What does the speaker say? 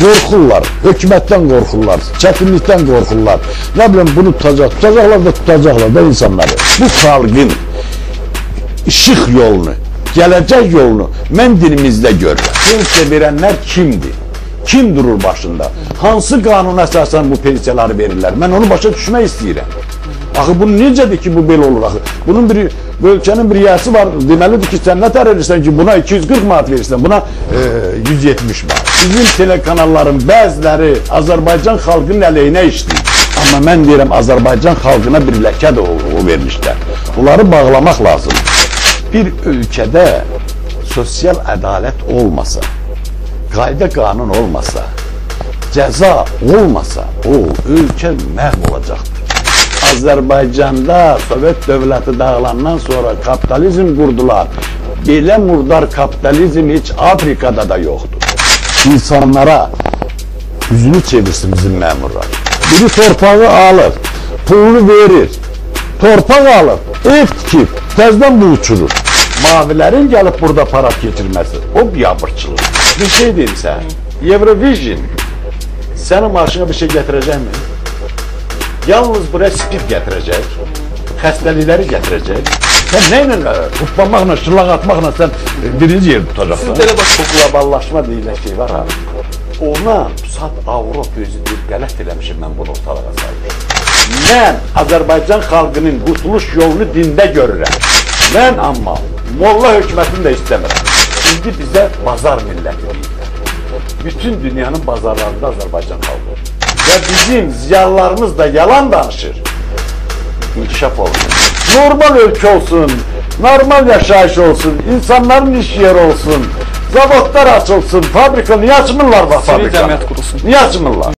Qorxurlar, hökumətdən qorxurlar, çətinlikdən qorxurlar. Nə bilim bunu tutacaq, tutacaqlar da tutacaqlar da insanları. Bu xalqın işıq yolunu, gələcək yolunu mən dilimizdə görürəm. Pensiya verənlər kimdir? Kim durur başında? Hansı qanuna əsasən bu pensiyaları verirlər? Mən onu başa düşmək istəyirəm. Axı bu necədir ki, bu belə olur axı? Bunun bir ölkənin bir yiyəsi var. Deməlidir ki, sən nə tər edirsən ki, buna 240 manat verirsən, buna e, 170 manat. Bizim telekanalların bəziləri Azərbaycan xalqının əleyhinə işləyir. Amma mən deyirəm Azərbaycan xalqına bir ləkədir o, o verilişlər. Bunları bağlamaq lazımdır. Bir ölkədə sosial ədalət olmasa, qayda qanun olmasa, cəza olmasa, o ölkə məhv olacaqdır. Azərbaycanda Sovet dövləti dağılandan sonra kapitalizm qurdular. Belə murdar kapitalizm heç Afrikada da yoxdur. İnsanlara üzünü çevirsin bizim məmurlar. Biri torpağı alır, pulunu verir, torpaq alır, ev tikib, təzdən bu uçurur. Mavilərin gəlib burada para keçirməsi, o biabırçılıq. Bir şey deyim sən, Eurovision sənin maşına bir şey gətirəcəkmi? Yalnız buraya spid gətirəcək, xəstəlikləri gətirəcək. Sən nə ilə, tutmamaqla, şırlaq atmaqla sən e, birinci yer tutacaqsan. Sizin belə baş- Bu qloballaşma deyilən şey var ha. Ona pusat Avropa özü deyir, qələt eləmişim mən bunu ortalığa salmışım. Mən Azərbaycan xalqının qutuluş yolunu dində görürəm. Mən amma molla hökumətini də istəmirəm. İndi bizə bazar milləti deyirlər. Bütün dünyanın bazarlarında Azərbaycan xalqı. Və bizim ziyalılarımız da yalan danışır. İnkişaf olsun. Normal ölkə olsun, normal yaşayış olsun, insanların iş yeri olsun, zavodlar açılsın, fabrika niyə açmırlar bu fabrikanı? Niyə açmırlar?